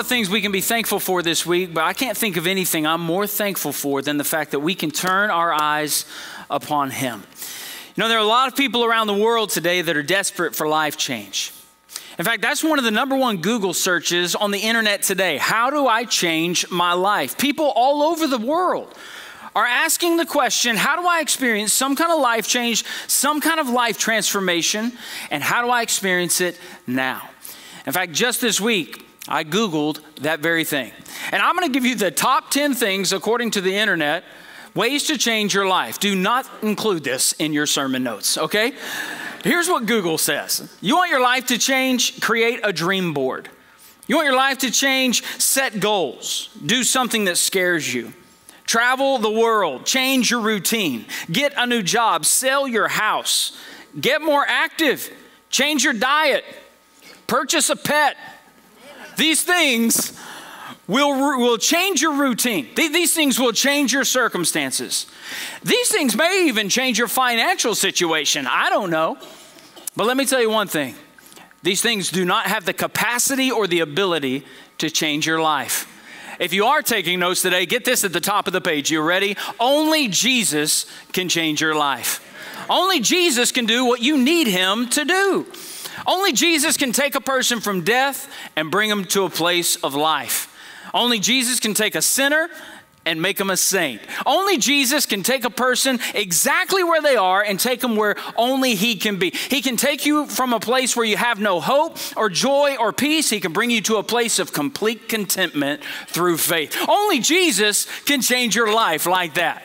lot of things we can be thankful for this week, but I can't think of anything I'm more thankful for than the fact that we can turn our eyes upon Him. You know, there are a lot of people around the world today that are desperate for life change. In fact, that's one of the number one Google searches on the internet today. How do I change my life? People all over the world are asking the question how do I experience some kind of life change, some kind of life transformation, and how do I experience it now? In fact, just this week, I Googled that very thing. And I'm going to give you the top 10 things, according to the internet, ways to change your life. Do not include this in your sermon notes, okay? Here's what Google says You want your life to change? Create a dream board. You want your life to change? Set goals. Do something that scares you. Travel the world. Change your routine. Get a new job. Sell your house. Get more active. Change your diet. Purchase a pet. These things will, will change your routine. These things will change your circumstances. These things may even change your financial situation. I don't know. But let me tell you one thing these things do not have the capacity or the ability to change your life. If you are taking notes today, get this at the top of the page. You ready? Only Jesus can change your life. Only Jesus can do what you need him to do. Only Jesus can take a person from death and bring them to a place of life. Only Jesus can take a sinner and make them a saint. Only Jesus can take a person exactly where they are and take them where only He can be. He can take you from a place where you have no hope or joy or peace. He can bring you to a place of complete contentment through faith. Only Jesus can change your life like that.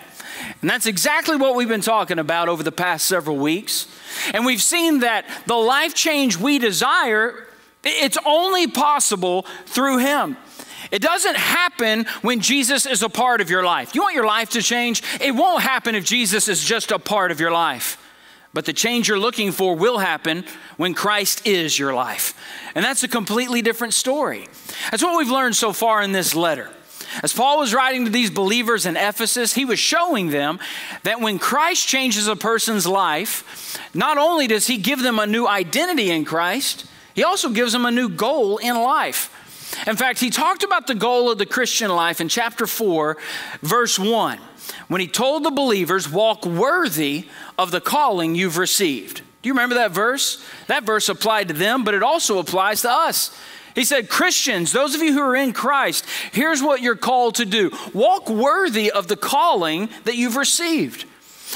And that's exactly what we've been talking about over the past several weeks. And we've seen that the life change we desire, it's only possible through Him. It doesn't happen when Jesus is a part of your life. You want your life to change? It won't happen if Jesus is just a part of your life. But the change you're looking for will happen when Christ is your life. And that's a completely different story. That's what we've learned so far in this letter. As Paul was writing to these believers in Ephesus, he was showing them that when Christ changes a person's life, not only does he give them a new identity in Christ, he also gives them a new goal in life. In fact, he talked about the goal of the Christian life in chapter 4, verse 1, when he told the believers, Walk worthy of the calling you've received. Do you remember that verse? That verse applied to them, but it also applies to us. He said, Christians, those of you who are in Christ, here's what you're called to do walk worthy of the calling that you've received.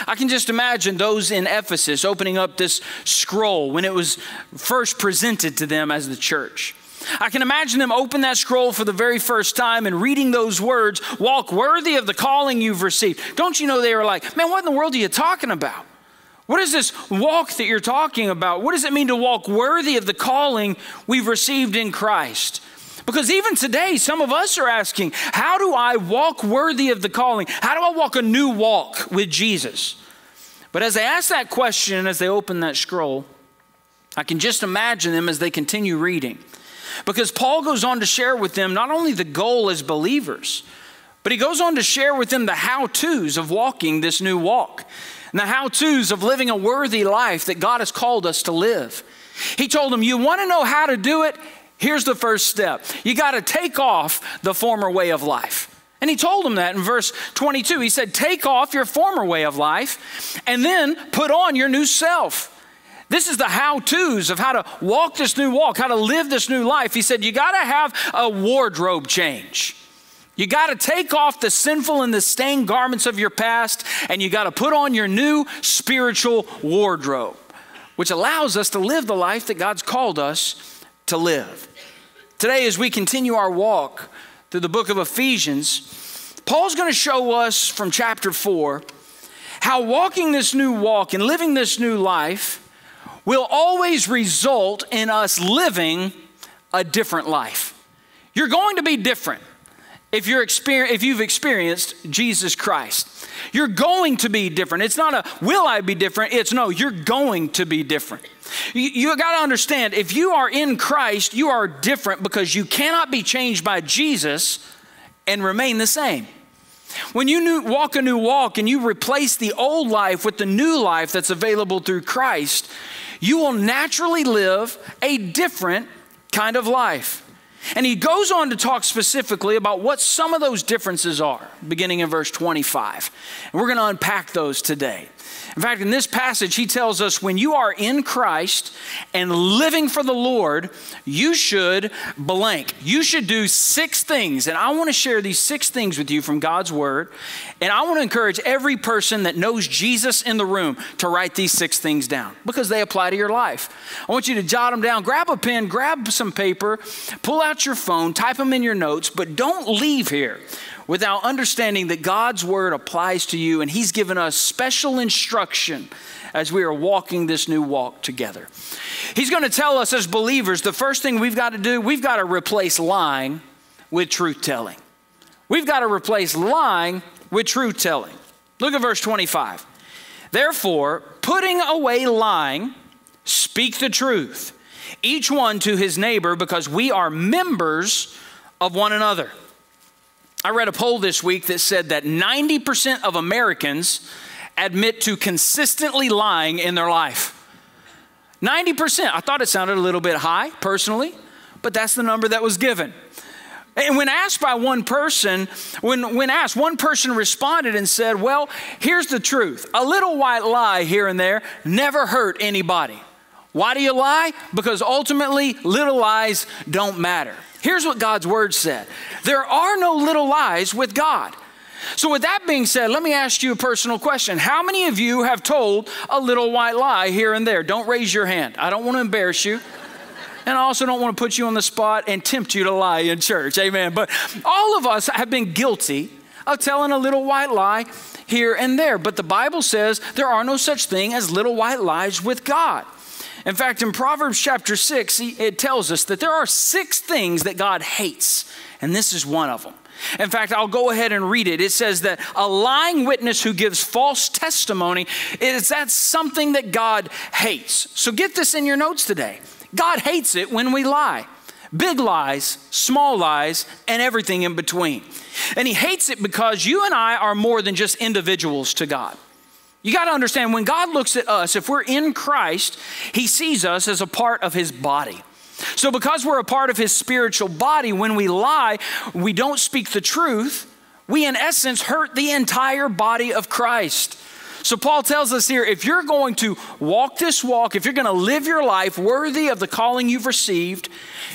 I can just imagine those in Ephesus opening up this scroll when it was first presented to them as the church. I can imagine them open that scroll for the very first time and reading those words, walk worthy of the calling you've received. Don't you know they were like, man, what in the world are you talking about? What is this walk that you're talking about? What does it mean to walk worthy of the calling we've received in Christ? Because even today, some of us are asking, how do I walk worthy of the calling? How do I walk a new walk with Jesus? But as they ask that question, as they open that scroll, I can just imagine them as they continue reading. Because Paul goes on to share with them not only the goal as believers, but he goes on to share with them the how to's of walking this new walk and the how to's of living a worthy life that God has called us to live. He told them, You want to know how to do it? Here's the first step you got to take off the former way of life. And he told them that in verse 22. He said, Take off your former way of life and then put on your new self. This is the how to's of how to walk this new walk, how to live this new life. He said, You got to have a wardrobe change. You got to take off the sinful and the stained garments of your past, and you got to put on your new spiritual wardrobe, which allows us to live the life that God's called us to live. Today, as we continue our walk through the book of Ephesians, Paul's going to show us from chapter 4 how walking this new walk and living this new life will always result in us living a different life. You're going to be different if, you're exper- if you've experienced Jesus Christ. You're going to be different. It's not a will I be different, it's no, you're going to be different. You, you got to understand if you are in Christ, you are different because you cannot be changed by Jesus and remain the same. When you new, walk a new walk and you replace the old life with the new life that's available through Christ, you will naturally live a different kind of life. And he goes on to talk specifically about what some of those differences are, beginning in verse 25. And we're going to unpack those today. In fact, in this passage, he tells us when you are in Christ and living for the Lord, you should blank. You should do six things. And I want to share these six things with you from God's Word. And I want to encourage every person that knows Jesus in the room to write these six things down because they apply to your life. I want you to jot them down. Grab a pen, grab some paper, pull out your phone, type them in your notes, but don't leave here without understanding that God's word applies to you and He's given us special instruction as we are walking this new walk together. He's going to tell us as believers the first thing we've got to do, we've got to replace lying with truth telling. We've got to replace lying with truth telling. Look at verse 25. Therefore, putting away lying, speak the truth, each one to his neighbor, because we are members of one another. I read a poll this week that said that 90% of Americans admit to consistently lying in their life. 90%. I thought it sounded a little bit high personally, but that's the number that was given. And when asked by one person, when, when asked, one person responded and said, Well, here's the truth a little white lie here and there never hurt anybody. Why do you lie? Because ultimately, little lies don't matter. Here's what God's word said there are no little lies with God. So, with that being said, let me ask you a personal question. How many of you have told a little white lie here and there? Don't raise your hand. I don't want to embarrass you. And I also don't want to put you on the spot and tempt you to lie in church. Amen. But all of us have been guilty of telling a little white lie here and there. But the Bible says there are no such thing as little white lies with God. In fact, in Proverbs chapter 6, it tells us that there are six things that God hates, and this is one of them. In fact, I'll go ahead and read it. It says that a lying witness who gives false testimony is that's something that God hates. So get this in your notes today. God hates it when we lie. Big lies, small lies, and everything in between. And he hates it because you and I are more than just individuals to God. You got to understand when God looks at us, if we're in Christ, He sees us as a part of His body. So, because we're a part of His spiritual body, when we lie, we don't speak the truth, we in essence hurt the entire body of Christ. So, Paul tells us here if you're going to walk this walk, if you're going to live your life worthy of the calling you've received,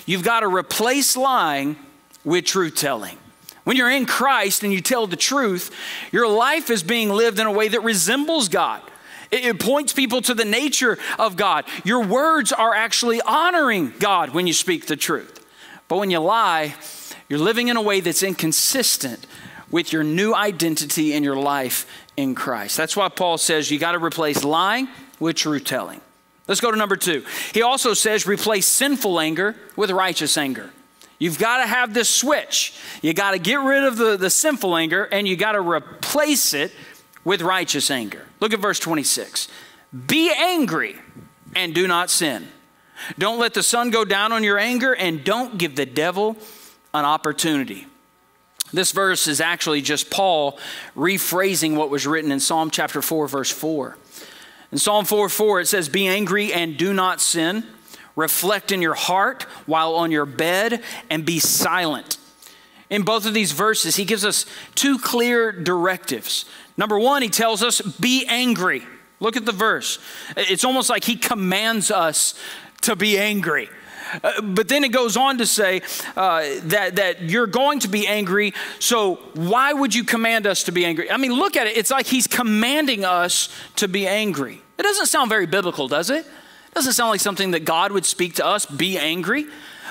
you've got to replace lying with truth telling. When you're in Christ and you tell the truth, your life is being lived in a way that resembles God. It, points people to the nature of God. Your words are actually honoring God when you speak the truth. But when you lie, you're living in a way that's inconsistent with your new identity in your life in Christ. That's why Paul says you got to replace lying with truth telling. Let's go to number two. He also says replace sinful anger with righteous anger. You've got to have this switch. You got to get rid of the, the sinful anger and you got to replace it with righteous anger. Look at verse 26. Be angry and do not sin. Don't let the sun go down on your anger and don't give the devil an opportunity. This verse is actually just Paul rephrasing what was written in Psalm chapter 4, verse 4. In Psalm 4 4, it says, Be angry and do not sin. Reflect in your heart while on your bed and be silent. In both of these verses, he gives us two clear directives. Number one, he tells us, be angry. Look at the verse. It's almost like he commands us to be angry. Uh, but then it goes on to say uh, that, that you're going to be angry, so why would you command us to be angry? I mean, look at it. It's like he's commanding us to be angry. It doesn't sound very biblical, does it? Doesn't sound like something that God would speak to us, be angry.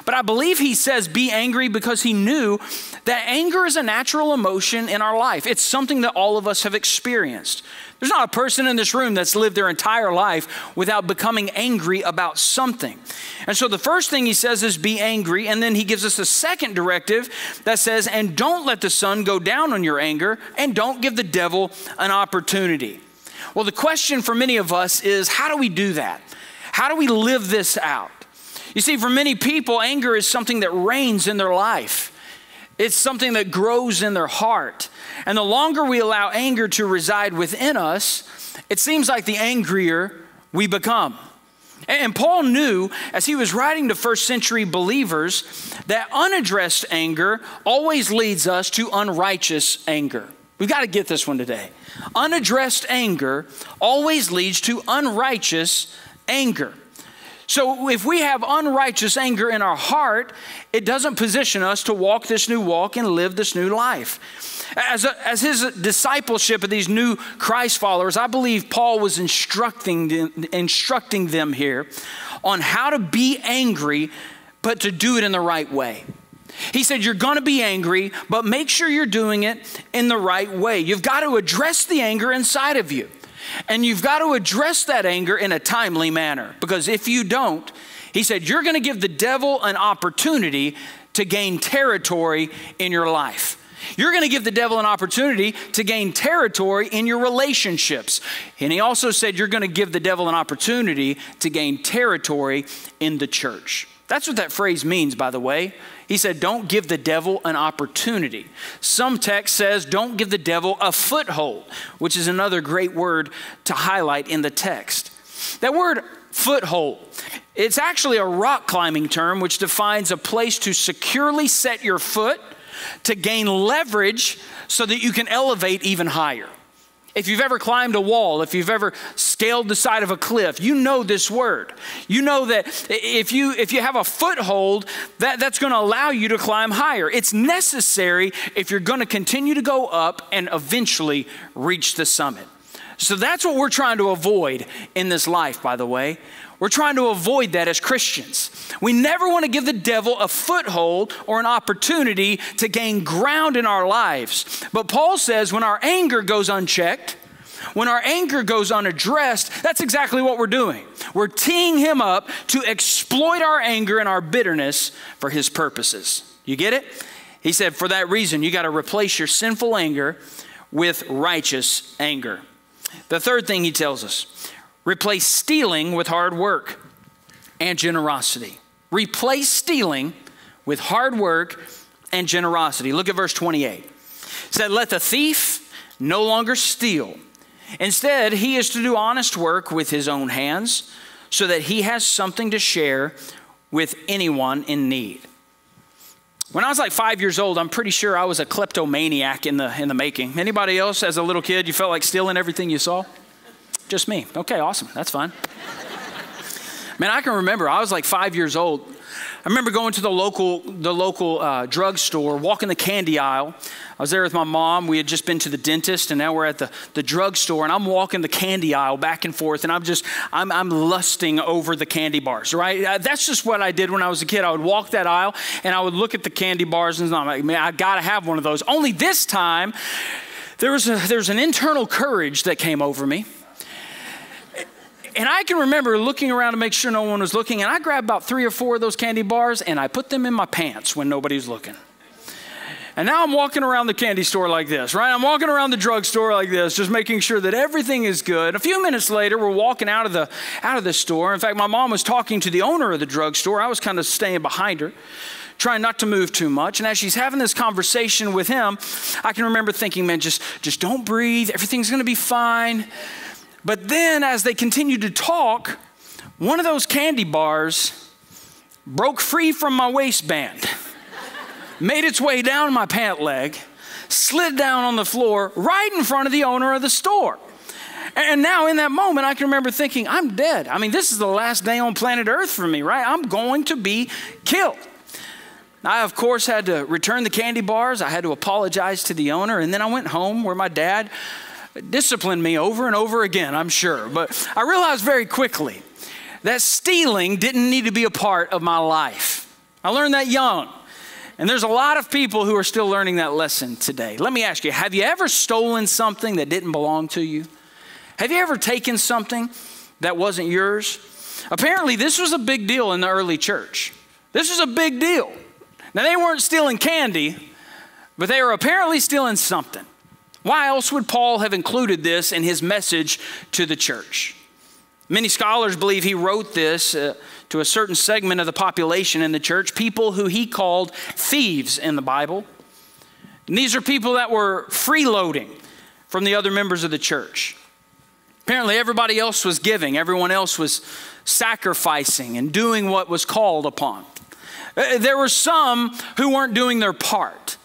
But I believe he says be angry because he knew that anger is a natural emotion in our life. It's something that all of us have experienced. There's not a person in this room that's lived their entire life without becoming angry about something. And so the first thing he says is be angry. And then he gives us a second directive that says, and don't let the sun go down on your anger, and don't give the devil an opportunity. Well, the question for many of us is how do we do that? How do we live this out? You see, for many people, anger is something that reigns in their life. It's something that grows in their heart. And the longer we allow anger to reside within us, it seems like the angrier we become. And Paul knew as he was writing to first century believers that unaddressed anger always leads us to unrighteous anger. We've got to get this one today. Unaddressed anger always leads to unrighteous anger. So if we have unrighteous anger in our heart, it doesn't position us to walk this new walk and live this new life. As, a, as his discipleship of these new Christ followers, I believe Paul was instructing them, instructing them here on how to be angry, but to do it in the right way. He said, You're going to be angry, but make sure you're doing it in the right way. You've got to address the anger inside of you. And you've got to address that anger in a timely manner. Because if you don't, he said, You're going to give the devil an opportunity to gain territory in your life. You're going to give the devil an opportunity to gain territory in your relationships. And he also said you're going to give the devil an opportunity to gain territory in the church. That's what that phrase means, by the way. He said, Don't give the devil an opportunity. Some text says, Don't give the devil a foothold, which is another great word to highlight in the text. That word foothold, it's actually a rock climbing term which defines a place to securely set your foot to gain leverage so that you can elevate even higher. If you've ever climbed a wall, if you've ever scaled the side of a cliff, you know this word. You know that if you if you have a foothold, that, that's going to allow you to climb higher. It's necessary if you're going to continue to go up and eventually reach the summit. So that's what we're trying to avoid in this life, by the way. We're trying to avoid that as Christians. We never want to give the devil a foothold or an opportunity to gain ground in our lives. But Paul says when our anger goes unchecked, when our anger goes unaddressed, that's exactly what we're doing. We're teeing him up to exploit our anger and our bitterness for his purposes. You get it? He said, for that reason, you got to replace your sinful anger with righteous anger. The third thing he tells us Replace stealing with hard work and generosity. Replace stealing with hard work and generosity. Look at verse 28. It said, Let the thief no longer steal. Instead, he is to do honest work with his own hands so that he has something to share with anyone in need. When I was like five years old, I'm pretty sure I was a kleptomaniac in the, in the making. Anybody else, as a little kid, you felt like stealing everything you saw? Just me. Okay, awesome. That's fine. Man, I can remember I was like five years old. I remember going to the local, the local uh, drugstore, walking the candy aisle. I was there with my mom. We had just been to the dentist, and now we're at the, the drugstore, and I'm walking the candy aisle back and forth, and I'm just, I'm, I'm lusting over the candy bars, right? Uh, that's just what I did when I was a kid. I would walk that aisle, and I would look at the candy bars, and I'm like, man, I gotta have one of those. Only this time, there was, a, there was an internal courage that came over me and I can remember looking around to make sure no one was looking, and I grabbed about three or four of those candy bars and I put them in my pants when nobody's looking. And now I'm walking around the candy store like this, right? I'm walking around the drugstore like this, just making sure that everything is good. A few minutes later, we're walking out of the out of the store. In fact, my mom was talking to the owner of the drugstore. I was kind of staying behind her, trying not to move too much. And as she's having this conversation with him, I can remember thinking, man, just just don't breathe. Everything's going to be fine. But then, as they continued to talk, one of those candy bars broke free from my waistband, made its way down my pant leg, slid down on the floor right in front of the owner of the store. And now, in that moment, I can remember thinking, I'm dead. I mean, this is the last day on planet Earth for me, right? I'm going to be killed. I, of course, had to return the candy bars. I had to apologize to the owner. And then I went home where my dad disciplined me over and over again, I'm sure. But I realized very quickly that stealing didn't need to be a part of my life. I learned that young. And there's a lot of people who are still learning that lesson today. Let me ask you have you ever stolen something that didn't belong to you? Have you ever taken something that wasn't yours? Apparently, this was a big deal in the early church. This was a big deal. Now, they weren't stealing candy, but they were apparently stealing something. Why else would Paul have included this in his message to the church? Many scholars believe he wrote this uh, to a certain segment of the population in the church, people who he called thieves in the Bible. And these are people that were freeloading from the other members of the church. Apparently, everybody else was giving, everyone else was sacrificing and doing what was called upon. Uh, there were some who weren't doing their part.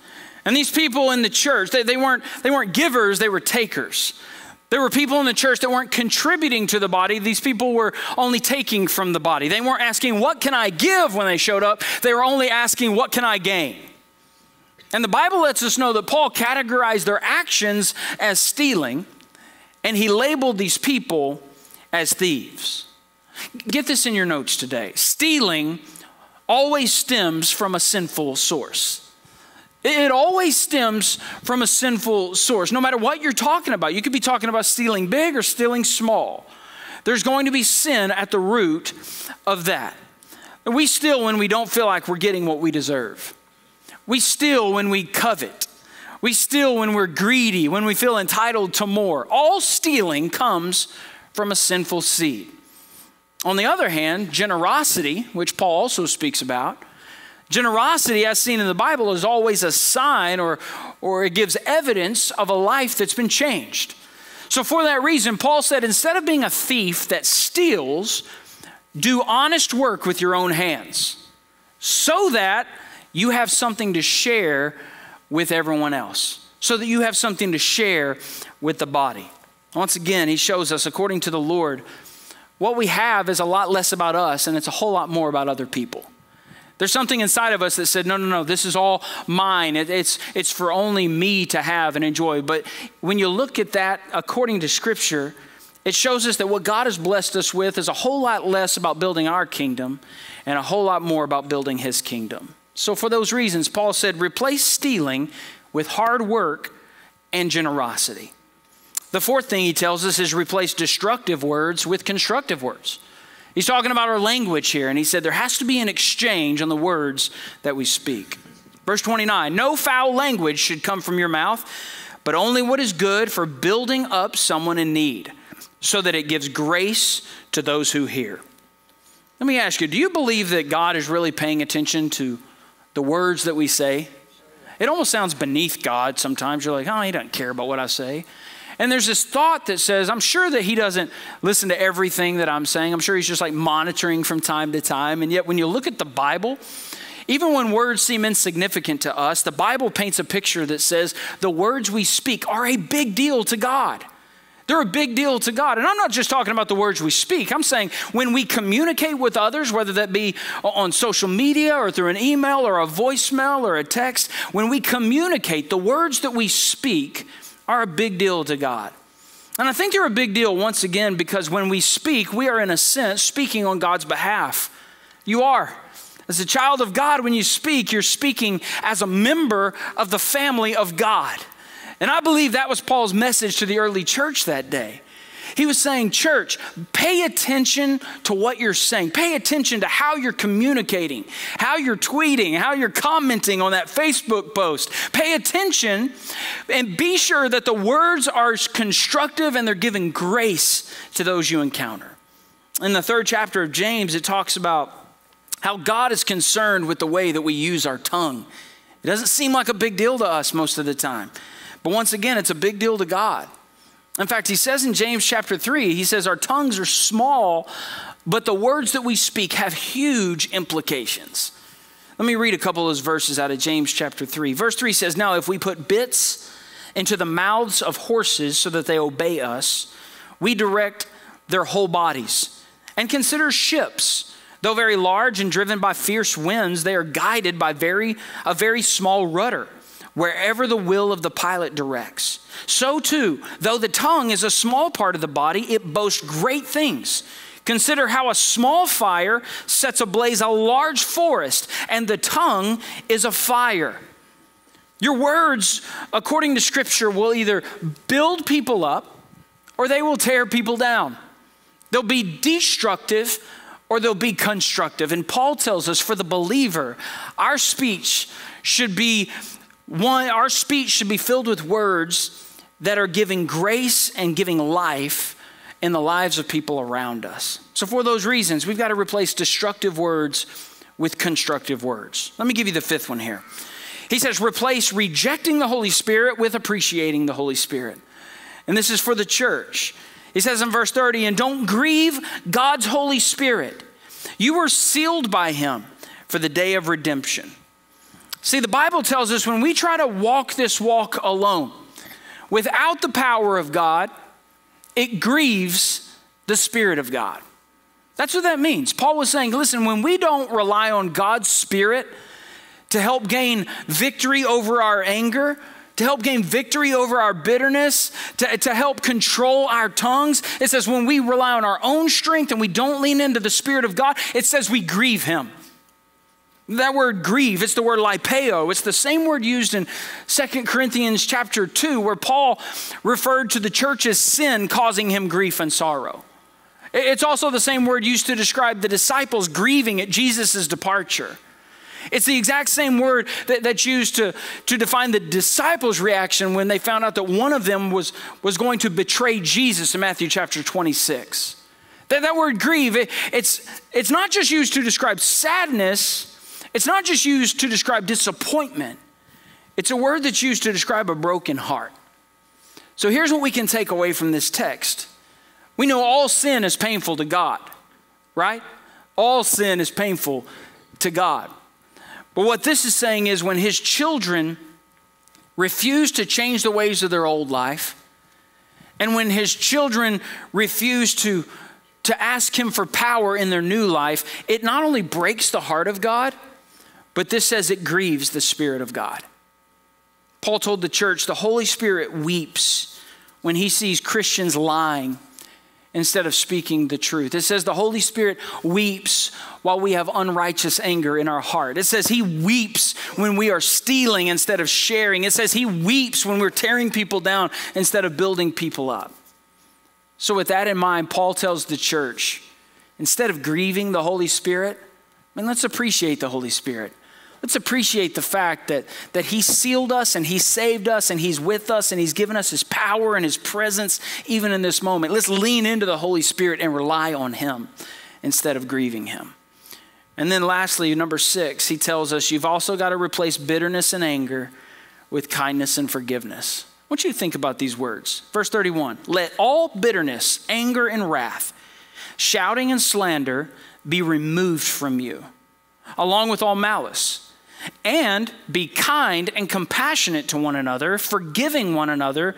And these people in the church, they, they, weren't, they weren't givers, they were takers. There were people in the church that weren't contributing to the body. These people were only taking from the body. They weren't asking, What can I give when they showed up? They were only asking, What can I gain? And the Bible lets us know that Paul categorized their actions as stealing, and he labeled these people as thieves. Get this in your notes today. Stealing always stems from a sinful source. It always stems from a sinful source. No matter what you're talking about, you could be talking about stealing big or stealing small. There's going to be sin at the root of that. We steal when we don't feel like we're getting what we deserve. We steal when we covet. We steal when we're greedy, when we feel entitled to more. All stealing comes from a sinful seed. On the other hand, generosity, which Paul also speaks about, generosity, as seen in the Bible, is always a sign or, or it gives evidence of a life that's been changed. So, for that reason, Paul said instead of being a thief that steals, do honest work with your own hands so that you have something to share with everyone else, so that you have something to share with the body. Once again, he shows us, according to the Lord, what we have is a lot less about us and it's a whole lot more about other people. There's something inside of us that said, no, no, no, this is all mine. It, it's, it's for only me to have and enjoy. But when you look at that according to Scripture, it shows us that what God has blessed us with is a whole lot less about building our kingdom and a whole lot more about building His kingdom. So, for those reasons, Paul said, replace stealing with hard work and generosity. The fourth thing he tells us is replace destructive words with constructive words. He's talking about our language here, and he said there has to be an exchange on the words that we speak. Verse 29 No foul language should come from your mouth, but only what is good for building up someone in need, so that it gives grace to those who hear. Let me ask you do you believe that God is really paying attention to the words that we say? It almost sounds beneath God sometimes. You're like, oh, he doesn't care about what I say. And there's this thought that says, I'm sure that he doesn't listen to everything that I'm saying. I'm sure he's just like monitoring from time to time. And yet, when you look at the Bible, even when words seem insignificant to us, the Bible paints a picture that says the words we speak are a big deal to God. They're a big deal to God. And I'm not just talking about the words we speak. I'm saying when we communicate with others, whether that be on social media or through an email or a voicemail or a text, when we communicate, the words that we speak are a big deal to God. And I think they're a big deal once again because when we speak, we are in a sense speaking on God's behalf. You are. As a child of God, when you speak, you're speaking as a member of the family of God. And I believe that was Paul's message to the early church that day. He was saying, Church, pay attention to what you're saying. Pay attention to how you're communicating, how you're tweeting, how you're commenting on that Facebook post. Pay attention and be sure that the words are constructive and they're giving grace to those you encounter. In the third chapter of James, it talks about how God is concerned with the way that we use our tongue. It doesn't seem like a big deal to us most of the time. But once again, it's a big deal to God. In fact, he says in James chapter 3, he says, Our tongues are small, but the words that we speak have huge implications. Let me read a couple of those verses out of James chapter 3. Verse 3 says, Now if we put bits into the mouths of horses so that they obey us, we direct their whole bodies. And consider ships. Though very large and driven by fierce winds, they are guided by very, a very small rudder wherever the will of the pilot directs. So too, though the tongue is a small part of the body, it boasts great things. Consider how a small fire sets ablaze a large forest, and the tongue is a fire. Your words, according to Scripture, will either build people up or they will tear people down. They'll be destructive or they'll be constructive. And Paul tells us for the believer, our speech should be one, our speech should be filled with words that are giving grace and giving life in the lives of people around us. So, for those reasons, we've got to replace destructive words with constructive words. Let me give you the fifth one here. He says, replace rejecting the Holy Spirit with appreciating the Holy Spirit. And this is for the church. He says in verse 30, and don't grieve God's Holy Spirit. You were sealed by him for the day of redemption. See, the Bible tells us when we try to walk this walk alone, without the power of God, it grieves the Spirit of God. That's what that means. Paul was saying, listen, when we don't rely on God's Spirit to help gain victory over our anger, to help gain victory over our bitterness, to, to help control our tongues. It says when we rely on our own strength and we don't lean into the Spirit of God, it says we grieve Him. That word grieve, it's the word lipeo. It's the same word used in Second Corinthians chapter 2, where Paul referred to the church's sin causing him grief and sorrow. It's also the same word used to describe the disciples grieving at Jesus' departure. It's the exact same word that, that's used to, to define the disciples' reaction when they found out that one of them was, was going to betray Jesus in Matthew chapter 26. That, that word grieve, it, it's, it's not just used to describe sadness, it's not just used to describe disappointment, it's a word that's used to describe a broken heart. So here's what we can take away from this text we know all sin is painful to God, right? All sin is painful to God. But what this is saying is when his children refuse to change the ways of their old life, and when his children refuse to, to ask him for power in their new life, it not only breaks the heart of God, but this says it grieves the Spirit of God. Paul told the church the Holy Spirit weeps when he sees Christians lying instead of speaking the truth. It says the Holy Spirit weeps while we have unrighteous anger in our heart. It says he weeps when we are stealing instead of sharing. It says he weeps when we're tearing people down instead of building people up. So, with that in mind, Paul tells the church instead of grieving the Holy Spirit, I mean, let's appreciate the Holy Spirit. Let's appreciate the fact that, that He sealed us and He saved us and He's with us and He's given us His power and His presence even in this moment. Let's lean into the Holy Spirit and rely on Him instead of grieving Him. And then lastly, number six, He tells us you've also got to replace bitterness and anger with kindness and forgiveness. I want you to think about these words. Verse 31 Let all bitterness, anger, and wrath, shouting and slander be removed from you, along with all malice and be kind and compassionate to one another, forgiving one another,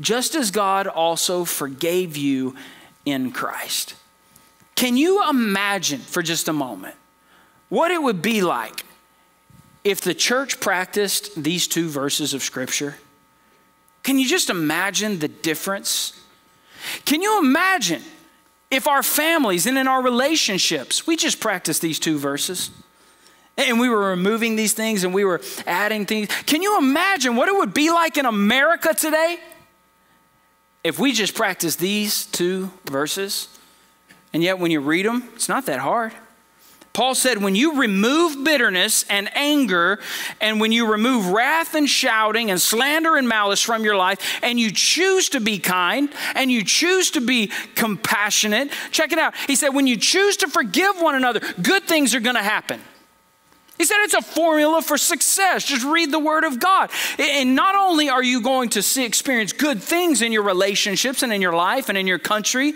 just as God also forgave you in Christ. Can you imagine for just a moment what it would be like if the church practiced these two verses of Scripture? Can you just imagine the difference? Can you imagine if our families and in our relationships, we just practice these two verses? And we were removing these things and we were adding things. Can you imagine what it would be like in America today if we just practiced these two verses? And yet, when you read them, it's not that hard. Paul said, when you remove bitterness and anger, and when you remove wrath and shouting and slander and malice from your life, and you choose to be kind and you choose to be compassionate, check it out. He said, when you choose to forgive one another, good things are going to happen. He said it's a formula for success. Just read the Word of God. And not only are you going to see, experience good things in your relationships and in your life and in your country,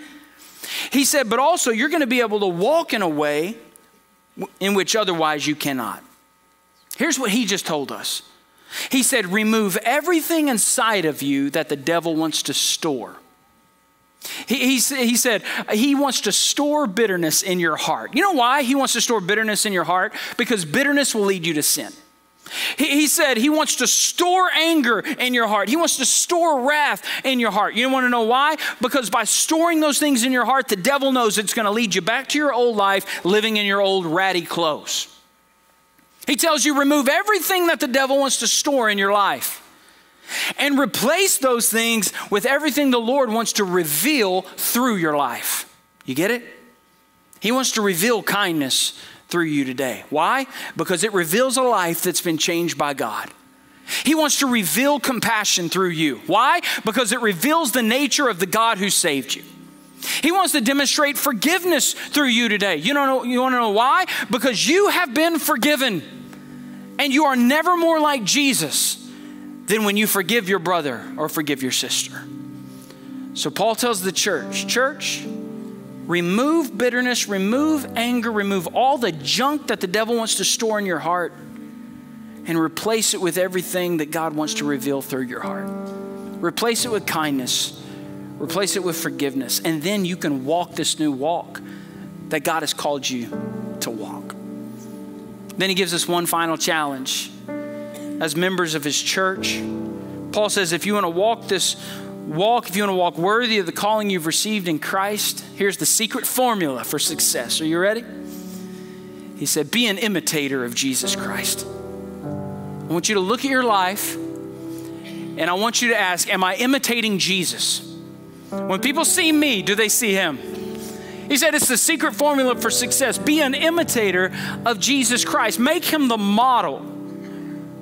he said, but also you're going to be able to walk in a way in which otherwise you cannot. Here's what he just told us He said, remove everything inside of you that the devil wants to store. He, he, he, said he wants to store bitterness in your heart. You know why he wants to store bitterness in your heart? Because bitterness will lead you to sin. He, he said he wants to store anger in your heart. He wants to store wrath in your heart. You want to know why? Because by storing those things in your heart, the devil knows it's going to lead you back to your old life, living in your old ratty clothes. He tells you remove everything that the devil wants to store in your life and replace those things with everything the Lord wants to reveal through your life. You get it? He wants to reveal kindness through you today. Why? Because it reveals a life that's been changed by God. He wants to reveal compassion through you. Why? Because it reveals the nature of the God who saved you. He wants to demonstrate forgiveness through you today. You don't know, you want to know why? Because you have been forgiven and you are never more like Jesus than when you forgive your brother or forgive your sister. So Paul tells the church, church, remove bitterness, remove anger, remove all the junk that the devil wants to store in your heart and replace it with everything that God wants to reveal through your heart. Replace it with kindness, replace it with forgiveness, and then you can walk this new walk that God has called you to walk. Then he gives us one final challenge. As members of his church, Paul says if you want to walk this walk, if you want to walk worthy of the calling you've received in Christ, here's the secret formula for success. Are you ready? He said, Be an imitator of Jesus Christ. I want you to look at your life and I want you to ask, Am I imitating Jesus? When people see me, do they see him? He said it's the secret formula for success. Be an imitator of Jesus Christ. Make him the model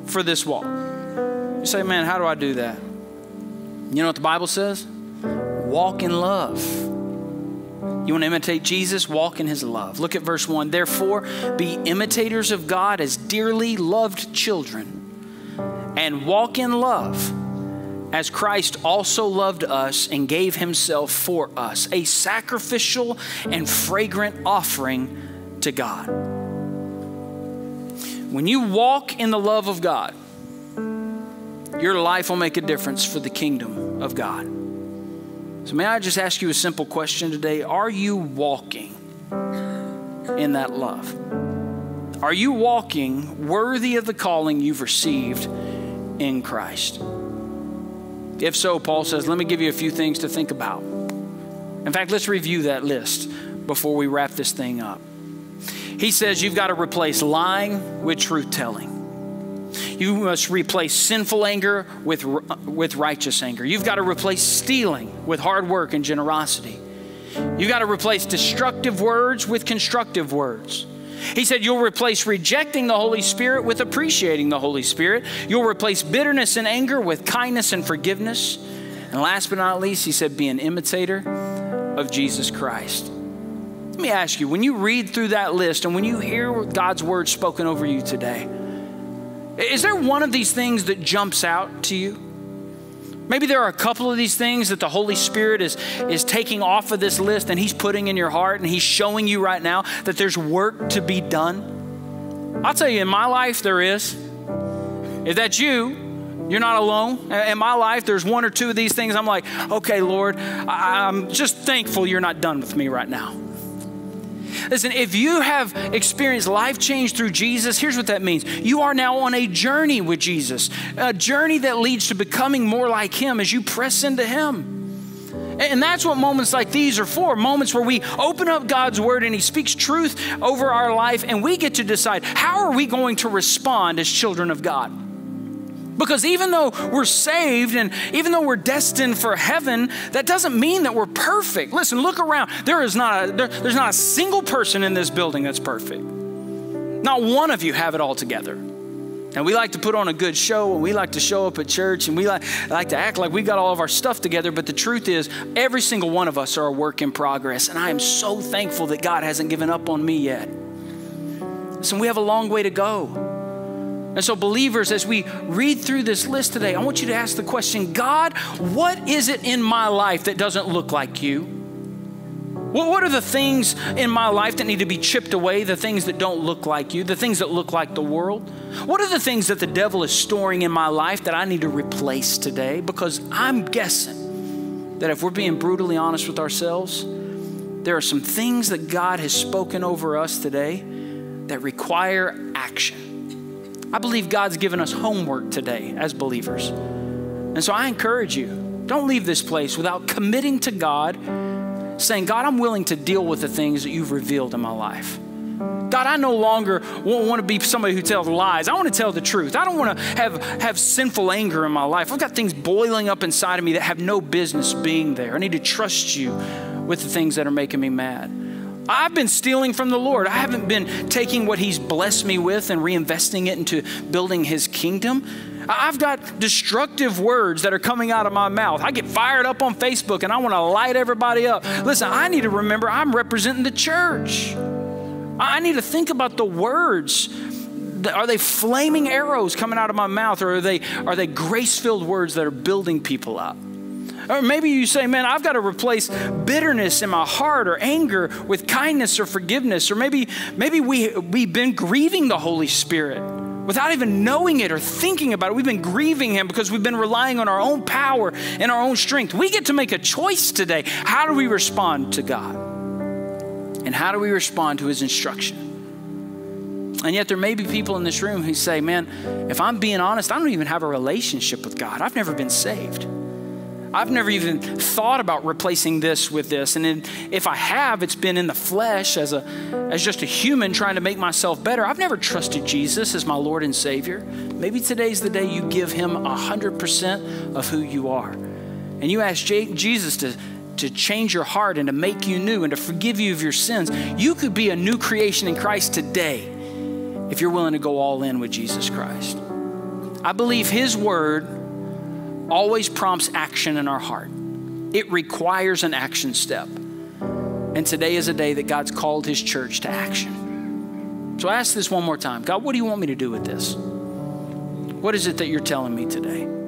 for this walk. You say, man, how do I do that? You know what the Bible says? Walk in love. You want to imitate Jesus? Walk in his love. Look at verse 1. Therefore, be imitators of God as dearly loved children, and walk in love as Christ also loved us and gave himself for us, a sacrificial and fragrant offering to God. When you walk in the love of God, your life will make a difference for the kingdom of God. So, may I just ask you a simple question today? Are you walking in that love? Are you walking worthy of the calling you've received in Christ? If so, Paul says, let me give you a few things to think about. In fact, let's review that list before we wrap this thing up. He says you've got to replace lying with truth telling. You must replace sinful anger with, with righteous anger. You've got to replace stealing with hard work and generosity. You've got to replace destructive words with constructive words. He said, You'll replace rejecting the Holy Spirit with appreciating the Holy Spirit. You'll replace bitterness and anger with kindness and forgiveness. And last but not least, he said, Be an imitator of Jesus Christ. Let me ask you when you read through that list and when you hear God's word spoken over you today, is there one of these things that jumps out to you? Maybe there are a couple of these things that the Holy Spirit is, is taking off of this list and He's putting in your heart and He's showing you right now that there's work to be done. I'll tell you, in my life, there is. If that's you, you're not alone. In my life, there's one or two of these things I'm like, okay, Lord, I'm just thankful you're not done with me right now. Listen, if you have experienced life change through Jesus, here's what that means. You are now on a journey with Jesus, a journey that leads to becoming more like Him as you press into Him. And that's what moments like these are for moments where we open up God's Word and He speaks truth over our life, and we get to decide how are we going to respond as children of God. Because even though we're saved and even though we're destined for heaven, that doesn't mean that we're perfect. Listen, look around. There is not a, there, there's not a single person in this building that's perfect. Not one of you have it all together. And we like to put on a good show and we like to show up at church and we like, like to act like we got all of our stuff together. But the truth is, every single one of us are a work in progress. And I am so thankful that God hasn't given up on me yet. So we have a long way to go. And so, believers, as we read through this list today, I want you to ask the question God, what is it in my life that doesn't look like you? What are the things in my life that need to be chipped away? The things that don't look like you, the things that look like the world? What are the things that the devil is storing in my life that I need to replace today? Because I'm guessing that if we're being brutally honest with ourselves, there are some things that God has spoken over us today that require action. I believe God's given us homework today as believers. And so I encourage you don't leave this place without committing to God, saying, God, I'm willing to deal with the things that you've revealed in my life. God, I no longer want to be somebody who tells lies. I want to tell the truth. I don't want to have, have sinful anger in my life. I've got things boiling up inside of me that have no business being there. I need to trust you with the things that are making me mad. I've been stealing from the Lord. I haven't been taking what He's blessed me with and reinvesting it into building His kingdom. I've got destructive words that are coming out of my mouth. I get fired up on Facebook and I want to light everybody up. Listen, I need to remember I'm representing the church. I need to think about the words. Are they flaming arrows coming out of my mouth or are they, are they grace filled words that are building people up? Or maybe you say, man, I've got to replace bitterness in my heart or anger with kindness or forgiveness. Or maybe, maybe we, we've been grieving the Holy Spirit without even knowing it or thinking about it. We've been grieving Him because we've been relying on our own power and our own strength. We get to make a choice today. How do we respond to God? And how do we respond to His instruction? And yet, there may be people in this room who say, Man, if I'm being honest, I don't even have a relationship with God. I've never been saved. I've never even thought about replacing this with this. And if I have, it's been in the flesh as, a, as just a human trying to make myself better. I've never trusted Jesus as my Lord and Savior. Maybe today's the day you give Him 100% of who you are. And you ask Jesus to, to change your heart and to make you new and to forgive you of your sins. You could be a new creation in Christ today if you're willing to go all in with Jesus Christ. I believe His Word always prompts action in our heart. It requires an action step. And today is a day that God's called His church to action. So I ask this one more time God, what do you want me to do with this? What is it that you're telling me today?